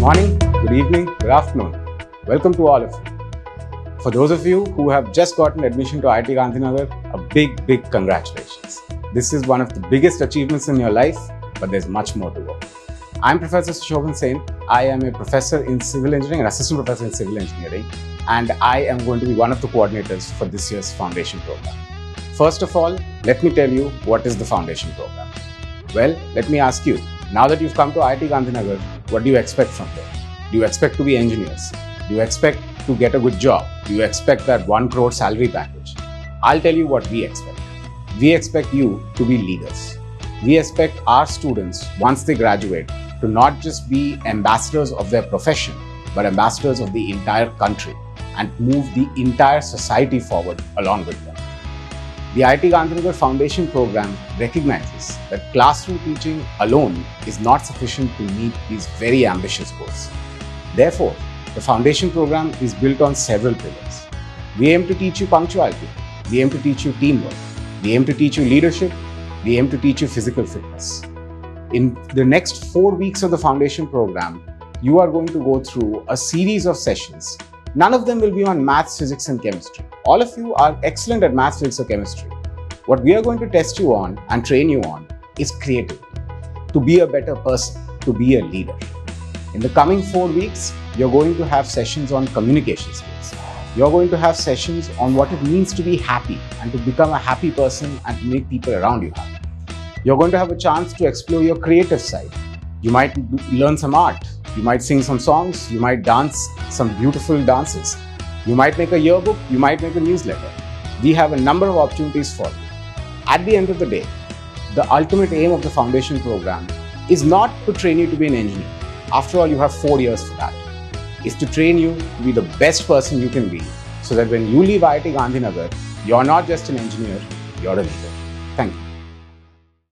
morning, good evening, good afternoon. Welcome to all of you. For those of you who have just gotten admission to IIT Gandhinagar, a big, big congratulations. This is one of the biggest achievements in your life, but there's much more to go. I'm Professor Sushobhan Sen. I am a professor in civil engineering, an assistant professor in civil engineering, and I am going to be one of the coordinators for this year's foundation program. First of all, let me tell you what is the foundation program. Well, let me ask you, now that you've come to IIT Gandhinagar, what do you expect from them? Do you expect to be engineers? Do you expect to get a good job? Do you expect that one crore salary package? I'll tell you what we expect. We expect you to be leaders. We expect our students, once they graduate, to not just be ambassadors of their profession, but ambassadors of the entire country and move the entire society forward along with them. The IIT Gandhinagar Foundation program recognizes that classroom teaching alone is not sufficient to meet these very ambitious goals. Therefore, the foundation program is built on several pillars. We aim to teach you punctuality. We aim to teach you teamwork. We aim to teach you leadership. We aim to teach you physical fitness. In the next four weeks of the foundation program, you are going to go through a series of sessions None of them will be on maths, physics, and chemistry. All of you are excellent at maths, physics, or chemistry. What we are going to test you on and train you on is creativity. To be a better person, to be a leader. In the coming four weeks, you're going to have sessions on communication skills. You're going to have sessions on what it means to be happy and to become a happy person and to make people around you happy. You're going to have a chance to explore your creative side. You might learn some art, you might sing some songs, you might dance some beautiful dances. You might make a yearbook, you might make a newsletter. We have a number of opportunities for you. At the end of the day, the ultimate aim of the foundation program is not to train you to be an engineer. After all, you have four years for that. Is to train you to be the best person you can be so that when you leave IIT Gandhinagar, you're not just an engineer, you're a leader. Thank you.